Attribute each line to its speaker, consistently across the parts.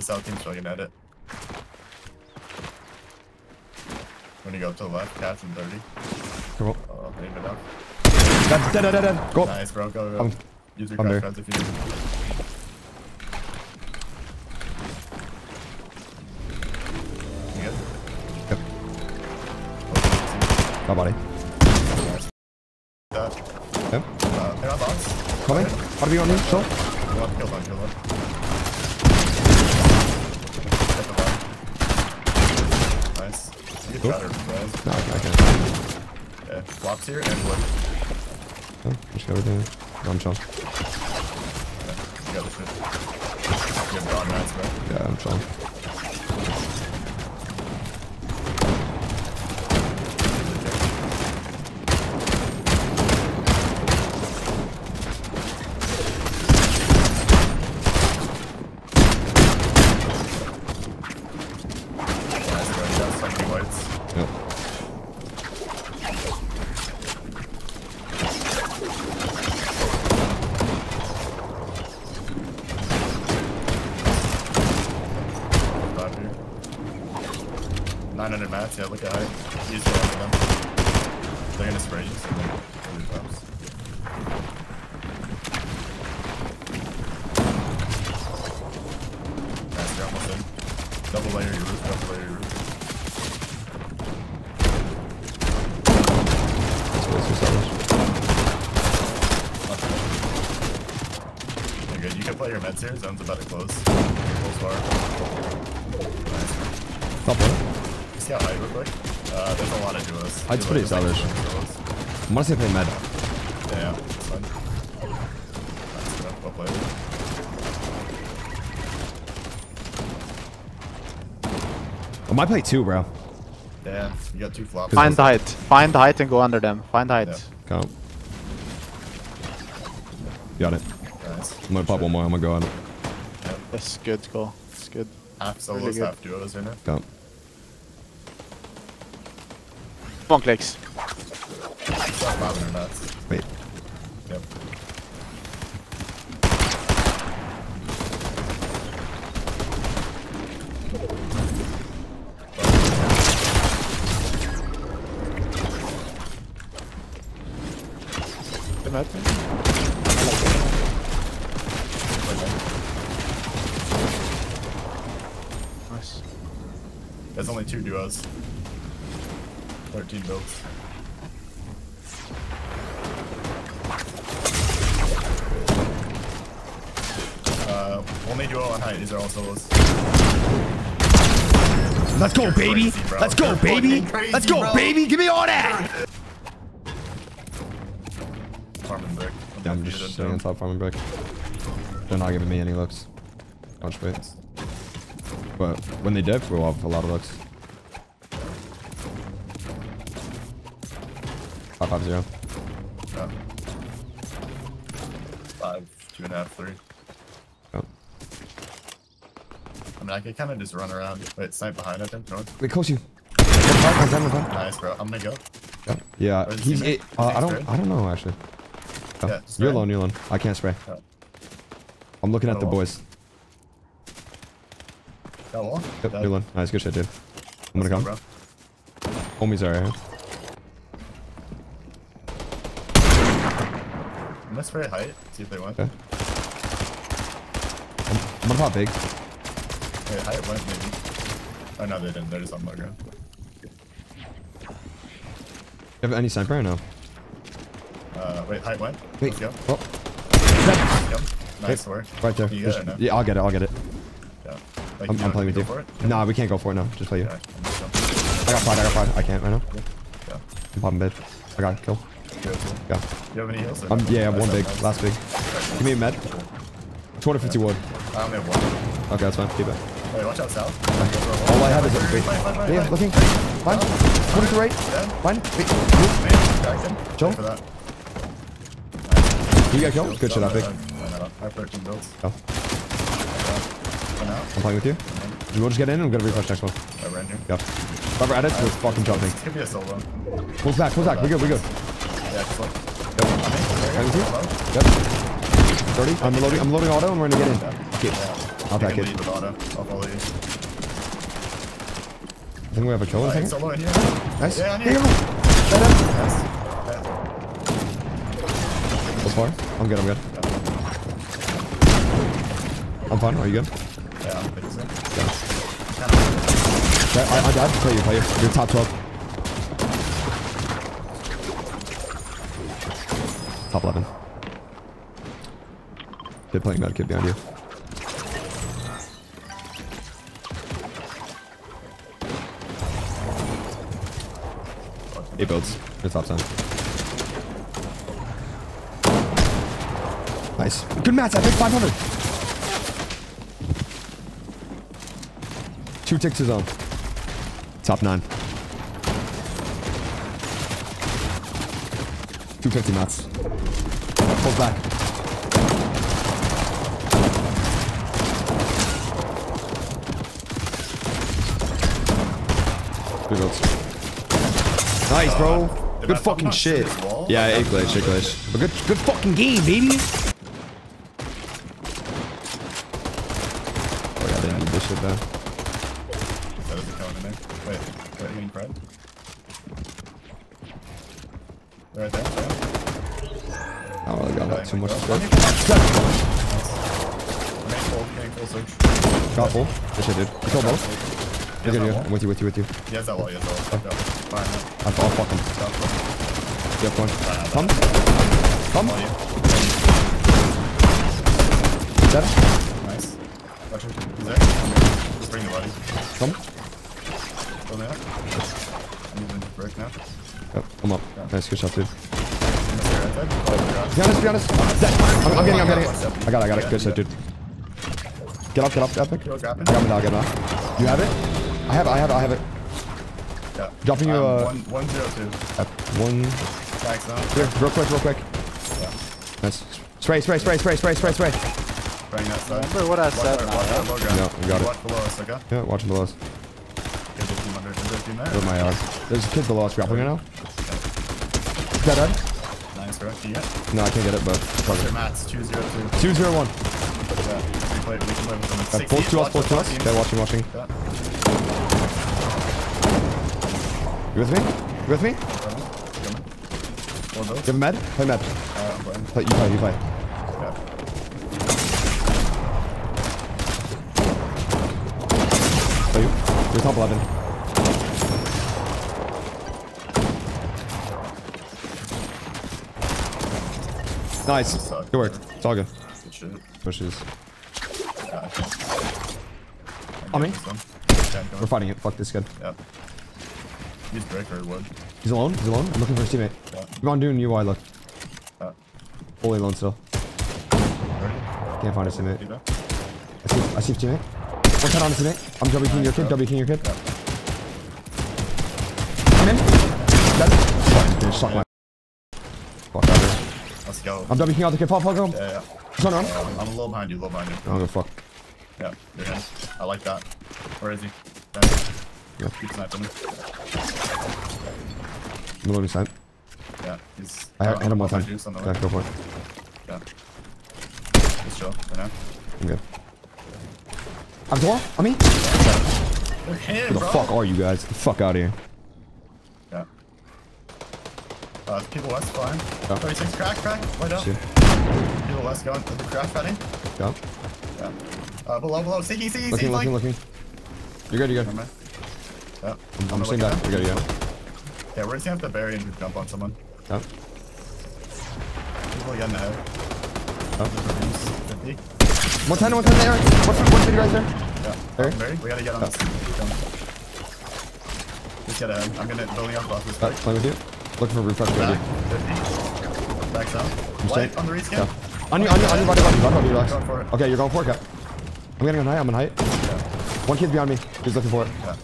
Speaker 1: The south team's looking at it. When you go to the left, catch and 30.
Speaker 2: Careful.
Speaker 1: Oh, aim it up.
Speaker 2: Dead, dead, dead, dead. Go.
Speaker 1: Nice, bro. Go, go.
Speaker 2: I'm-
Speaker 1: Use your
Speaker 2: I'm
Speaker 1: crash guns if you need. You good?
Speaker 2: Yep.
Speaker 1: Oh,
Speaker 2: My body.
Speaker 1: nice.
Speaker 2: Yep.
Speaker 1: Uh, they're on box.
Speaker 2: Coming. We on you? Show.
Speaker 1: Kill one, kill one, kill one. Hit the bar. Nice. You can
Speaker 2: Cool.
Speaker 1: try to res.
Speaker 2: No, I can't.
Speaker 1: Yeah. Flops here and wood.
Speaker 2: Oh, just go. No, I'm chilling.
Speaker 1: Yeah. You got the shit. You have mats, bro.
Speaker 2: Yeah, I'm chilling.
Speaker 1: Nice, bro. You got so many whites.
Speaker 2: Yep.
Speaker 1: Five here. 900 mats, yeah, look at height. Use one. They're gonna spray you, your roof, double layer your about to close. Close far. Nice.
Speaker 2: Top one.
Speaker 1: You see how high real quick? Uh, there's a lot of duos.
Speaker 2: Height's
Speaker 1: Duo
Speaker 2: pretty
Speaker 1: is like
Speaker 2: established. I'm gonna say play med.
Speaker 1: Yeah, yeah. It's fine. Nice, bro. Well played.
Speaker 2: I might play two, bro.
Speaker 1: Damn, you got two flops.
Speaker 3: Find the height. Find the height and go under them. Find the height.
Speaker 1: Yeah.
Speaker 2: Go. Got it.
Speaker 1: Nice.
Speaker 2: I'm gonna pop one more. I'm gonna go on.
Speaker 3: Yes, good goal. It's good.
Speaker 1: Half solos,
Speaker 3: Really good.
Speaker 1: half duos right now.
Speaker 2: Go.
Speaker 3: Come on, Clix.
Speaker 1: It's not 500 mats.
Speaker 2: Wait.
Speaker 1: Yep.
Speaker 3: Come. Nice.
Speaker 1: There's only two duos. 13 builds. Uh, only duo on height. These are all solos.
Speaker 2: Let's go,
Speaker 1: You're
Speaker 2: baby.
Speaker 1: crazy.
Speaker 2: Let's go,
Speaker 1: You're
Speaker 2: baby.
Speaker 1: crazy,
Speaker 2: Let's go,
Speaker 1: bro.
Speaker 2: baby. Give me all that.
Speaker 1: Farming brick.
Speaker 2: Yeah, I'm just sitting on top farming brick. They're not giving me any looks. Bunch wait. But when they dip, we'll have a lot of looks. Five five zero.
Speaker 1: Yeah. Five, two and a half, three.
Speaker 2: Oh.
Speaker 1: I mean, I could kind of just run around. Wait, snipe behind, I think. North.
Speaker 2: Wait, close you. One five, one ten, one ten.
Speaker 1: Nice, bro. I'm gonna go.
Speaker 2: Yeah, yeah. He's. It, uh, I don't.
Speaker 1: sprayed?
Speaker 2: I don't know actually. Oh,
Speaker 1: Yeah,
Speaker 2: you're alone. You're alone. I can't spray.
Speaker 1: Oh.
Speaker 2: I'm looking at
Speaker 1: Oh,
Speaker 2: the boys.
Speaker 1: Got one?
Speaker 2: Yep,
Speaker 1: Dead.
Speaker 2: you're alone. Nice, good shit, dude. I'm
Speaker 1: Let's
Speaker 2: gonna
Speaker 1: go,
Speaker 2: come.
Speaker 1: bro.
Speaker 2: Homies are right here.
Speaker 1: I'm gonna spray height. See if they went.
Speaker 2: Okay. I'm, gonna pop big.
Speaker 1: Wait, height went maybe. Oh no, they didn't. They're just on low ground.
Speaker 2: You have any sniper or no?
Speaker 1: Uh, wait, height went.
Speaker 2: Wait.
Speaker 1: Let's go.
Speaker 2: Oh,
Speaker 1: Yep. Nice work.
Speaker 2: right there.
Speaker 1: You got
Speaker 2: Just-
Speaker 1: it now.
Speaker 2: yeah, I'll get it. I'll get it.
Speaker 1: Yeah. Like,
Speaker 2: I'm, I'm playing with you.
Speaker 1: For it?
Speaker 2: Nah, we can't go for it now. Just play you.
Speaker 1: I'm.
Speaker 2: I got pride. I got pride. I can't right now.
Speaker 1: Yeah.
Speaker 2: I'm popping bid. I got it. Kill. Yeah.
Speaker 1: You have any heals? or
Speaker 2: Um, yeah, I have one big. Last big. Give me a med. 250 wood.
Speaker 1: I only have one.
Speaker 2: Okay, that's fine. Keep it.
Speaker 1: Wait, watch out, south.
Speaker 2: All I have is a
Speaker 1: wait,
Speaker 2: Yeah, looking. Fine. Put it to right. Fine. Wait.
Speaker 1: Man, cracked him. For that.
Speaker 2: You got killed. Good shit, Epic.
Speaker 1: I have 13 builds.
Speaker 2: Go. I'm playing with you. We'll just get in and we're gonna refresh next one.
Speaker 1: I ran here.
Speaker 2: Go. At it. We're fucking jumping.
Speaker 1: Could be a solo.
Speaker 2: Pulls back. Pulls back. We're good. we're good.
Speaker 1: Yeah, just.
Speaker 2: Yep. Yep. 30. I'm loading. I'm loading auto and we're gonna get in. Okay. I'll
Speaker 1: You
Speaker 2: back it.
Speaker 1: lead with auto. I'll follow you.
Speaker 2: I think we have a kill in a second. Nice.
Speaker 1: Yeah, on
Speaker 2: Here
Speaker 1: you.
Speaker 2: you go. Dead end. So far. I'm good, I'm good. I'm fine. Are you good?
Speaker 1: Yeah, I'm pretty sick.
Speaker 2: Okay, I, I died. Play you, play you. You're top 12. Top 11. Kid playing that kid behind you. Eight builds. You're top 10. Nice. Good match. I think 500. Two ticks his own. Top nine. 250 mats. Pulls back. Good goals. Nice, bro.
Speaker 1: Did
Speaker 2: Good
Speaker 1: I
Speaker 2: fucking shit.
Speaker 1: his wall?
Speaker 2: Yeah, eight glitch, eight glitch. But good, good fucking game, baby. Oh yeah, they need this shit though.
Speaker 1: That is a cone in there. Wait, wait, you getting Fred? They're right there. Yeah.
Speaker 2: I don't got that too much to
Speaker 1: Go.
Speaker 2: say.
Speaker 1: Remain full, getting full search.
Speaker 2: Got full. Yes, I did. You killed both. You're good, you're good. I'm with you, with you, with you.
Speaker 1: He has that wall, he that wall. Fine.
Speaker 2: I'll, I'll fuck him. Yep, one. Come. Come. Dead.
Speaker 1: Nice. Watch him. He's there. Just bring the body.
Speaker 2: Come.
Speaker 1: Go there. I'm moving to brick now.
Speaker 2: Yep, I'm up. Nice, good shot, dude.
Speaker 1: That's there, right there. Oh,
Speaker 2: Be honest, be honest. Dead. I'm, I'm getting, I'm getting it. I got it, I got it. Good shot, dude. Get up, get up, Epic.
Speaker 1: Go grab
Speaker 2: I
Speaker 1: it.
Speaker 2: got me now, I got now. You have it? I have it, I have it, I have it.
Speaker 1: Yeah.
Speaker 2: Dropping you,
Speaker 1: Um,
Speaker 2: uh,
Speaker 1: One, one zero two.
Speaker 2: At one.
Speaker 1: Backs down.
Speaker 2: Here, real quick, real quick.
Speaker 1: Yeah.
Speaker 2: Nice. Spray, spray, spray, spray, spray, spray, spray.
Speaker 1: Bring that side.
Speaker 3: Remember what I
Speaker 1: Watch
Speaker 3: said
Speaker 1: our-
Speaker 3: now,
Speaker 1: watch
Speaker 3: yeah?
Speaker 1: our low ground.
Speaker 2: Yeah, we got it.
Speaker 1: Watch below us, okay?
Speaker 2: Yeah, watching below us.
Speaker 1: Get the team under. Is there a team there?
Speaker 2: With my yard. There's a kid below us grappling right now. Dead, dead.
Speaker 1: Bro. Can you get?
Speaker 2: No, I can't get it, but it.
Speaker 1: mats. Two zero two.
Speaker 2: 201.
Speaker 1: Yeah. We play. We can play with them.
Speaker 2: Uh,
Speaker 1: Six
Speaker 2: to us, both to us. Okay, watching, watching.
Speaker 1: Yeah.
Speaker 2: You with me? You with me?
Speaker 1: Coming. Coming. One of.
Speaker 2: You have a med? Play med.
Speaker 1: Uh.
Speaker 2: Play, you play, you play.
Speaker 1: Yeah.
Speaker 2: Play you. You're top 11. Nice. Good work. It's all good. Pushes.
Speaker 1: Yeah.
Speaker 2: On me? We're fighting it. Fuck this kid.
Speaker 1: Yeah. He's brick or wood.
Speaker 2: He's alone. He's alone. I'm looking for his teammate.
Speaker 1: Yeah.
Speaker 2: Go on, doing UI. Look.
Speaker 1: Yeah.
Speaker 2: Fully alone still.
Speaker 1: Ready?
Speaker 2: Can't find his teammate. I see. I see his teammate. One shot on his teammate. I'm W king your kid. W king your kid.
Speaker 1: Yeah.
Speaker 2: I'm in. Dead. Fuck. Dude, suck my. Fuck out of here.
Speaker 1: Let's go.
Speaker 2: I'm W out the kid. Pop, pop, go.
Speaker 1: Yeah, yeah.
Speaker 2: He's on
Speaker 1: yeah. I'm, I'm a little behind you. A little behind you.
Speaker 2: Don't give fuck.
Speaker 1: Yeah. You're in. I like that. Where is he? Yeah.
Speaker 2: Yeah.
Speaker 1: Keep sniping him.
Speaker 2: I'm loading side.
Speaker 1: Yeah. He's.
Speaker 2: I had,
Speaker 1: uh,
Speaker 2: had him one time. Yeah, go for it.
Speaker 1: Yeah. Just chill for now.
Speaker 2: I'm good. I'm door. I mean,
Speaker 1: They're
Speaker 2: the
Speaker 1: bro.
Speaker 2: fuck are you guys? Get the fuck out of here.
Speaker 1: Yeah. Uh, people west flying.
Speaker 2: Yeah.
Speaker 1: 36 crack, crack. Wait up.
Speaker 2: Shit.
Speaker 1: People west going. The crash fighting.
Speaker 2: Yeah.
Speaker 1: Yeah. Uh, below, below. Seeking, seeking,
Speaker 2: Looking,
Speaker 1: seeking.
Speaker 2: looking, looking. You're good. You're good.
Speaker 1: Yeah.
Speaker 2: I'm
Speaker 1: gonna
Speaker 2: staying
Speaker 1: look
Speaker 2: back.
Speaker 1: at
Speaker 2: You're You're good.
Speaker 1: Yeah, we're just gonna have to bury and jump on someone.
Speaker 2: Yeah.
Speaker 1: People getting ahead.
Speaker 2: Yeah.
Speaker 1: 50.
Speaker 2: One ten, one ten there. One fifty, one fifty right there.
Speaker 1: Yeah.
Speaker 2: Barry?
Speaker 1: Barry, we gotta get on this. Jump. Just get ahead. I'm gonna building up off this back.
Speaker 2: playing with you. Looking for refresh
Speaker 1: Back. 50. Back down.
Speaker 2: I'm staying.
Speaker 1: on the reskin.
Speaker 2: Yeah. On you, on you, on your body, body, body, body, relax.
Speaker 1: Going for it.
Speaker 2: Okay, you're going for it, Cap. I'm getting on height. I'm on height.
Speaker 1: Yeah.
Speaker 2: One kid's behind me. He's looking for it.
Speaker 1: Yeah.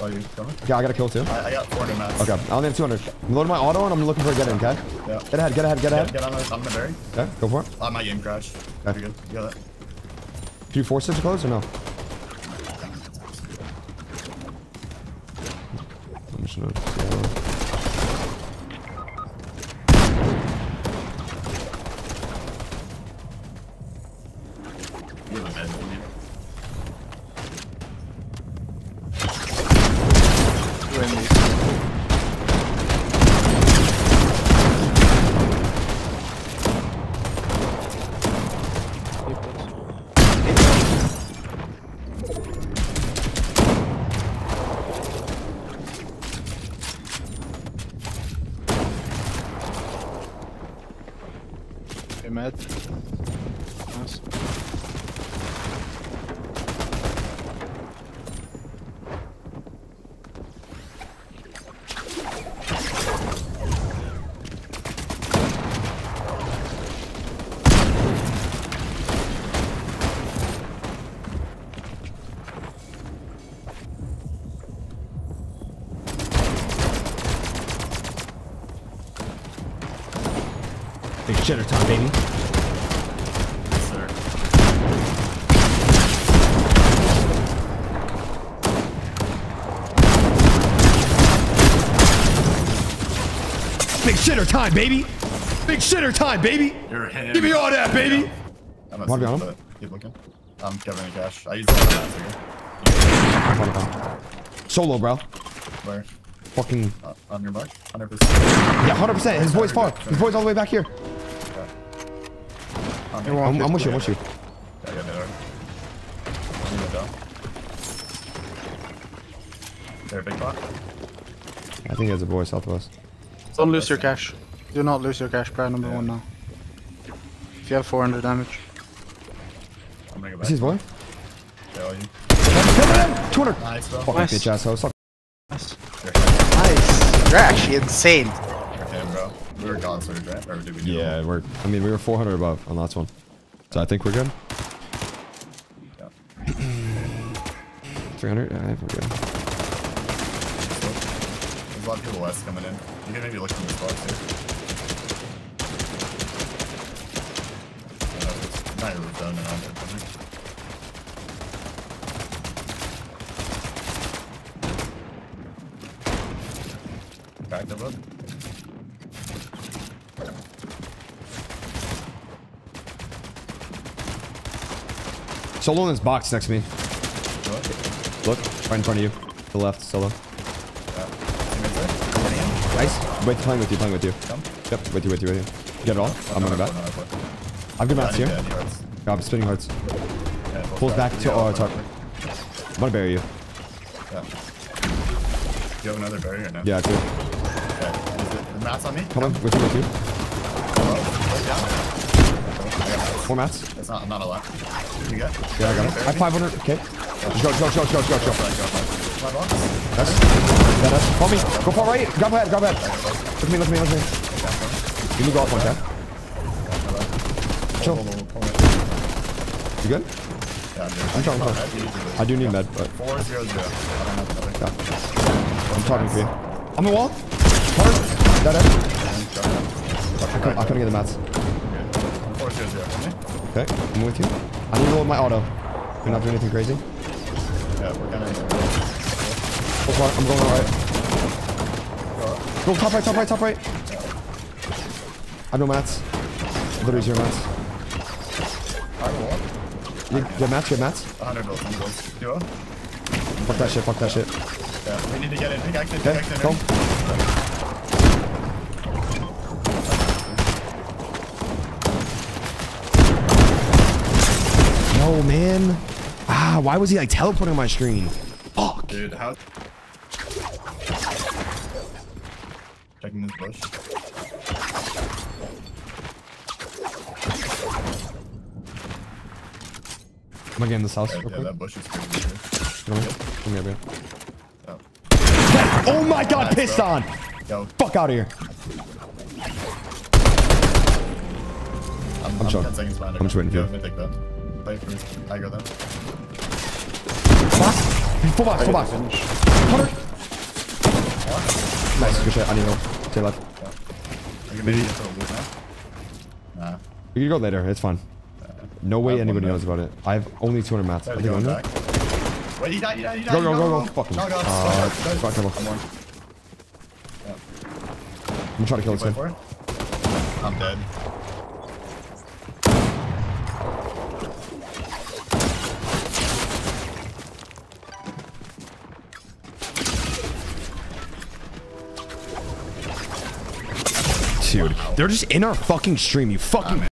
Speaker 1: Oh, you coming?
Speaker 2: Okay, I got a kill too.
Speaker 1: I, I got 400 mats.
Speaker 2: Okay, I only have 200. I'm loading my auto and I'm looking for a get in, okay?
Speaker 1: Yeah.
Speaker 2: Get ahead, get ahead, get
Speaker 1: Get,
Speaker 2: ahead.
Speaker 1: get on the, on the berry.
Speaker 2: Okay, go for it.
Speaker 1: Oh, I might game crash.
Speaker 2: Okay.
Speaker 1: You're good. You got it.
Speaker 2: Do you force it to close or no?
Speaker 3: You're the best one. Here.
Speaker 2: Big shitter time, baby.
Speaker 1: Yes, sir.
Speaker 2: Big shitter time, baby. Big shitter time, baby.
Speaker 1: You're him.
Speaker 2: Give me all that, baby.
Speaker 1: I'm not
Speaker 2: Wanna be
Speaker 1: seeing,
Speaker 2: on
Speaker 1: but keep looking. I'm covering the cash. I use all of that
Speaker 2: Solo, bro.
Speaker 1: Where?
Speaker 2: Fucking.
Speaker 1: Uh, on your mark? 100%.
Speaker 2: Yeah, 100%. His voice far. His boy's all the way back here.
Speaker 1: On
Speaker 3: You're
Speaker 1: me.
Speaker 3: wrong.
Speaker 2: I'm, I'm with you. I'm with you.
Speaker 1: Yeah, I got it already. You down. There, big pot.
Speaker 2: I think there's a boy south of us.
Speaker 3: Don't lose your cash. Do not lose your cash, prior number
Speaker 1: Yeah.
Speaker 3: one now. If you have 400 damage.
Speaker 1: I'm bringing it
Speaker 2: Is
Speaker 1: back.
Speaker 2: his boy?
Speaker 1: Yeah, you.
Speaker 2: 200.
Speaker 1: Nice, bro.
Speaker 2: Fucking
Speaker 3: nice.
Speaker 2: bitch asshole.
Speaker 3: Nice. Nice. You're actually insane.
Speaker 1: We were gone, sort of, right? Or did we do
Speaker 2: Yeah, we're. I mean, we were 400 above on last one, so I think we're good.
Speaker 1: Yeah.
Speaker 2: 300. Yeah, we're good.
Speaker 1: There's a lot of people west coming in. You can maybe look from this box too. Don't know if it's not your roof and on there, probably. Back.
Speaker 2: Solo in this box next to me.
Speaker 1: What?
Speaker 2: Look, right in front of you. To the left, solo.
Speaker 1: Uh, there?
Speaker 2: Nice. Wait, playing with you, playing with you.
Speaker 1: Come.
Speaker 2: Yep, with you, with you, with you. Get it all. I'm running back.
Speaker 1: No, no, no, no.
Speaker 2: I've good
Speaker 1: I
Speaker 2: mats here.
Speaker 1: to- I need hearts.
Speaker 2: Yeah, I'm spinning hearts.
Speaker 1: Yeah,
Speaker 2: Pulls back to
Speaker 1: Yeah,
Speaker 2: target.
Speaker 1: I'll
Speaker 2: top.
Speaker 1: run
Speaker 2: I'm gonna bury you.
Speaker 1: Yeah. You have another barrier or no?
Speaker 2: Yeah, two.
Speaker 1: Okay. The mat's on me?
Speaker 2: Come on, with you, with you.
Speaker 1: Hello? Right down. I got mats.
Speaker 2: Four mats.
Speaker 1: It's not, I'm not allowed. You got?
Speaker 2: Yeah, I got it. I have 500. Okay. Just go, just go, just go, just go, just go, just go.
Speaker 1: Right, go, my- my box.
Speaker 2: That's. Yeah, that's. Follow me. Go far right. Grab ahead, grab ahead. Look at me, look at me, look at me. Me go off one, okay? Chill. You good?
Speaker 1: Yeah, I'm good.
Speaker 2: I'm trying, I'm trying.
Speaker 1: I do need to-
Speaker 2: I do need med, but
Speaker 1: Four zero zero. I don't have another.
Speaker 2: yeah. I'm talking for you. On the wall. Hard. That end. I couldn't, I couldn't get the mats.
Speaker 1: Four zero zero.
Speaker 2: Okay, I'm with you. I need to roll my auto. You're not doing anything crazy.
Speaker 1: Yeah, we're gonna.
Speaker 2: Go far. I'm going all right. Go top right, top right, top right. I have no mats. Literally zero mats.
Speaker 1: I will.
Speaker 2: You, you have mats? You have mats?
Speaker 1: 100 builds, 100 builds. Duo?
Speaker 2: Fuck that shit, fuck that shit.
Speaker 1: Yeah, we need to get in. Pick action, pick
Speaker 2: Okay, go. No, man. Ah, why was he like teleporting my screen? Fuck.
Speaker 1: Dude, how? Checking this bush.
Speaker 2: I'm gonna get in this house
Speaker 1: Yeah, yeah, that bush is crazy.
Speaker 2: Come here, come here, bro.
Speaker 1: Oh.
Speaker 2: Oh my god,
Speaker 1: Nice,
Speaker 2: pissed
Speaker 1: bro.
Speaker 2: on!
Speaker 1: Go.
Speaker 2: Fuck out of here.
Speaker 1: I'm, I'm,
Speaker 2: sure.
Speaker 1: 10 seconds behind.
Speaker 2: I'm just waiting for you.
Speaker 1: Though. Play. I go then.
Speaker 2: Box. Full box, full box.
Speaker 3: Finish.
Speaker 2: Hunter. Nice, good shit. I need help. Stay left.
Speaker 1: I can maybe get to loot now. Nah.
Speaker 2: We can go later, it's fine. No way anybody knows about it. I have only 200 mats. I think I'm
Speaker 1: back. Wait, he died, he died, he died.
Speaker 2: Go, go, go, go. Fucking.
Speaker 1: No, go.
Speaker 2: Uh, fuck, come on. I'm gonna try to kill this
Speaker 1: for it. I'm dead.
Speaker 2: Dude, they're just in our fucking stream, you fucking